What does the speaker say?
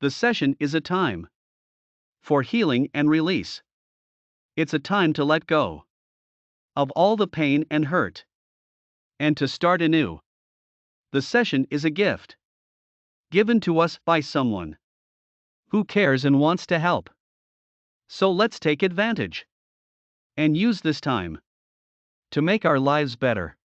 The session is a time for healing and release. It's a time to let go of all the pain and hurt and to start anew. The session is a gift given to us by someone who cares and wants to help. So let's take advantage and use this time to make our lives better.